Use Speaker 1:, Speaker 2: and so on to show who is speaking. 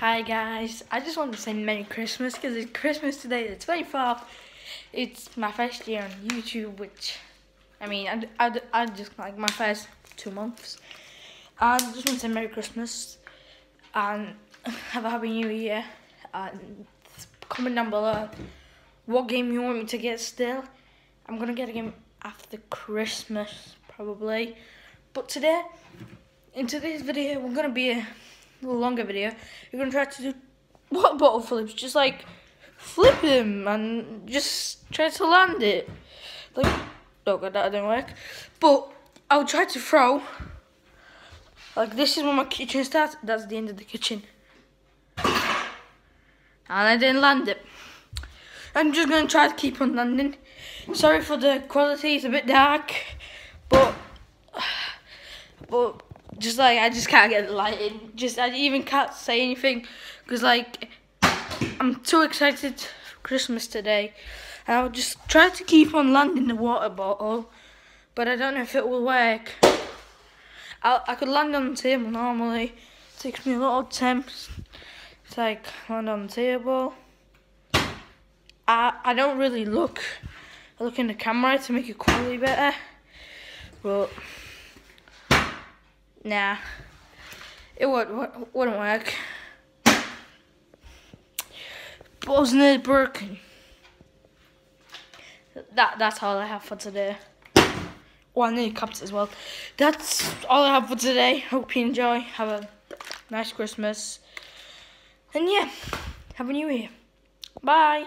Speaker 1: Hi guys, I just want to say Merry Christmas because it's Christmas today, the 24th. It's my first year on YouTube, which, I mean, I, I, I just like my first two months. I just want to say Merry Christmas and have a Happy New Year. And comment down below what game you want me to get still. I'm going to get a game after Christmas, probably. But today, in today's video, we're going to be a longer video, you're gonna try to do water bottle flips, just like flip him and just try to land it. Like, oh god, that didn't work. But I'll try to throw. Like this is where my kitchen starts. That's the end of the kitchen. And I didn't land it. I'm just gonna try to keep on landing. Sorry for the quality, it's a bit dark, but but just like I just can't get the lighting. Just I even can't say anything because like I'm too excited for Christmas today. And I'll just try to keep on landing the water bottle, but I don't know if it will work. I I could land on the table normally. It takes me a lot of time. It's like land on the table. I I don't really look. I look in the camera to make it quality better, but. Nah. It would, wouldn't work. Wasn't it broken? That that's all I have for today. Well, I need cups as well. That's all I have for today. Hope you enjoy. Have a nice Christmas. And yeah, have a new year. Bye.